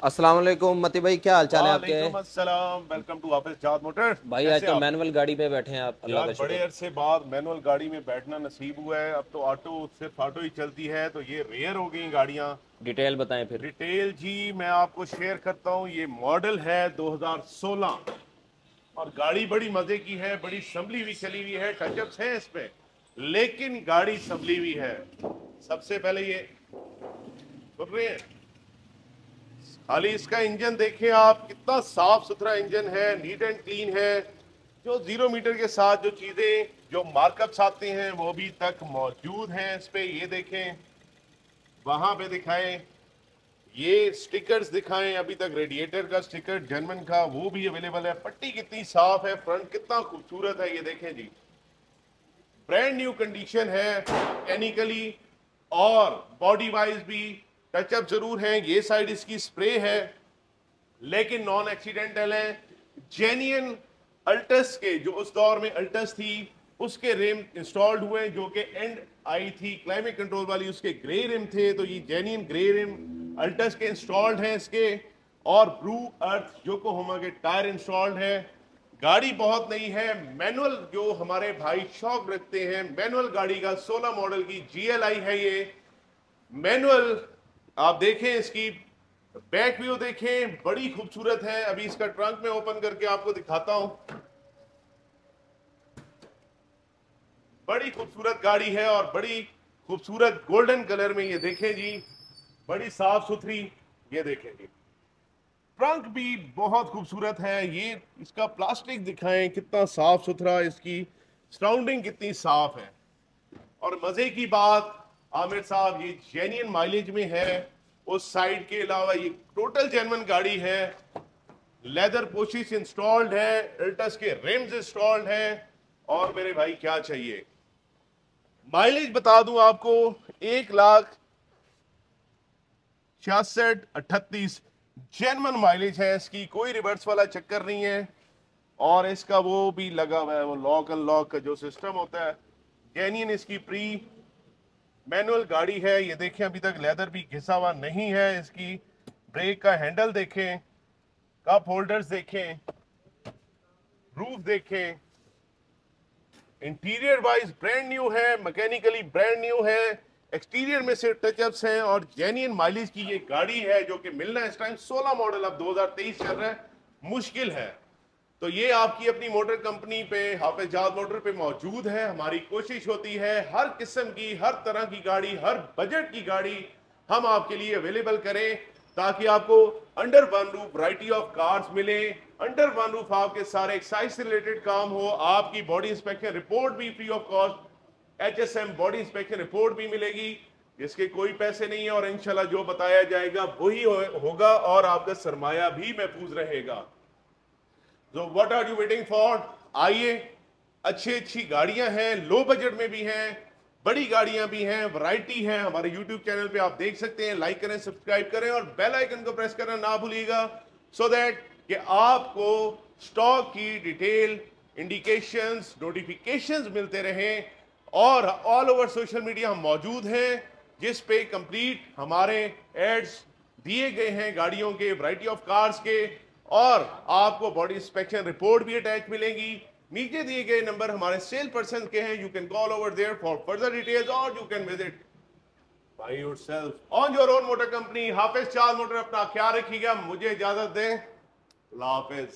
अस्सलाम वालेकुम मती भाई क्या हाल चाल है आपके? अस्सलाम वेलकम टू ऑफ़िस जाद मोटर्स भाई आज तो मैनुअल गाड़ी पे बैठे हैं आप अल्लाह का बड़े अरसे बाद मैनुअल गाड़ी में बैठना नसीब हुआ है। अब तो ऑटो सिर्फ़ ऑटो ही चलती है तो ये रेयर हो गई गाड़ियाँ। डिटेल बताएँ फिर। डिटेल जी मैं आपको शेयर करता हूँ ये मॉडल है 2016 और गाड़ी बड़ी मज़े की है बड़ी संभली हुई चली हुई है टचअप्स हैं इसमें लेकिन गाड़ी संभली हुई है। सबसे पहले ये सुन रहे हैं? खाली इसका इंजन देखें आप, कितना साफ़ सुथरा इंजन है, नीट एंड क्लीन है। जो ज़ीरो मीटर के साथ जो चीज़ें, जो मार्कअप्स आते हैं, वो भी तक मौजूद हैं इस पे। ये देखें, वहाँ पे दिखाएँ, ये स्टिकर्स दिखाएँ, अभी तक रेडिएटर का स्टिकर जर्मन का, वो भी अवेलेबल है। पट्टी कितनी साफ़ है, फ्रंट कितना खूबसूरत है, ये देखें जी। ब्रांड न्यू कंडीशन है मैकेनिकली और बॉडी वाइज भी टचअप ज़रूर है, ये साइड इसकी स्प्रे है, लेकिन नॉन एक्सीडेंटल है। जेन्यन अल्टस के, जो उस दौर में अल्टस थी, उसके रिम इंस्टॉल्ड हुए, जो कि एंड आई थी क्लाइमेट कंट्रोल वाली, उसके ग्रे रिम थे तो ये जेन्यन ग्रे रिम अल्टस के इंस्टॉल्ड हैं इसके। और ब्रू अर्थ योकोहोमा के टायर इंस्टॉल्ड है। गाड़ी बहुत नई है मैनुअल जो हमारे भाई शौक रखते हैं मैनुअल गाड़ी का 16 मॉडल की जीएलआई है ये। मैनुअल आप देखें इसकी बैक व्यू देखें, बड़ी खूबसूरत है। अभी इसका ट्रंक में ओपन करके आपको दिखाता हूँ। बड़ी खूबसूरत गाड़ी है और बड़ी खूबसूरत गोल्डन कलर में ये देखें जी। बड़ी साफ़ सुथरी ये देखें जी। ट्रंक भी बहुत खूबसूरत है। ये इसका प्लास्टिक दिखाएँ, कितना साफ़ सुथरा इसकी सराउंडिंग कितनी साफ़ है। और मज़े की बात आमिर साहब, ये जेन्यन माइलेज में है, उस साइड के अलावा ये टोटल जेनवन गाड़ी है लेदर पोशिश इंस्टॉल्ड है अल्टस के रिम्स इंस्टॉल्ड है, और मेरे भाई, क्या चाहिए? माइलेज बता दूँ आपको, एक लाख छियासठ अठतीस जेनवन माइलेज है, इसकी कोई रिवर्स वाला चक्कर नहीं है, और इसका वो भी लगा हुआ है, वो लॉक अनलॉक का जो सिस्टम होता है जेन्यन इसकी प्री मैनुअल गाड़ी है, ये देखें, अभी तक लेदर भी घिसा हुआ नहीं है, इसकी ब्रेक का हैंडल देखें, कप होल्डर्स देखें, रूफ देखें। इंटीरियर वाइज ब्रांड न्यू है मैकेनिकली ब्रांड न्यू है एक्सटीरियर में से टचअप्स हैं और जेन्यन माइलेज की ये गाड़ी है, जो कि मिलना इस टाइम 16 मॉडल अब 2023 चल रहा है, मुश्किल है। तो ये आपकी अपनी मोटर कंपनी पे हाफिजाद मोटर पे मौजूद है। हमारी कोशिश होती है हर किस्म की हर तरह की गाड़ी हर बजट की गाड़ी हम आपके लिए अवेलेबल करें ताकि आपको under one roof variety of cars मिले। अंडर वन रूफ आपके सारे एक्साइज से रिलेटेड काम हो। आपकी बॉडी इंस्पेक्शन रिपोर्ट भी free of cost H S M body inspection report भी मिलेगी। जिसके कोई पैसे नहीं है और इंशाल्लाह जो बताया जाएगा वही हो, होगा और आपका सरमाया भी महफूज रहेगा। तो what are you waiting for आइए, अच्छी अच्छी गाड़ियाँ हैं लो बजट में भी हैं, बड़ी गाड़ियाँ भी हैं वैरायटी है, हमारे यूट्यूब चैनल पे आप देख सकते हैं लाइक करें सब्सक्राइब करें और बेल आइकन को प्रेस करना ना भूलिएगा सो दैट कि आपको स्टॉक की डिटेल इंडिकेशंस नोटिफिकेशंस मिलते रहें और ऑल ओवर सोशल मीडिया हम मौजूद हैं, जिस पे कंप्लीट हमारे एड्स दिए गए हैं गाड़ियों के वैरायटी ऑफ़ कार्स के और आपको बॉडी इंस्पेक्शन रिपोर्ट भी अटैच मिलेगी। नीचे दिए गए नंबर हमारे सेल पर्सन के हैं। You can call over there for further details और you can visit by yourself on your own motor company Hafiz चार मोटर, अपना ख्याल रखिएगा। मुझे इजाज़त दें। हाफिज।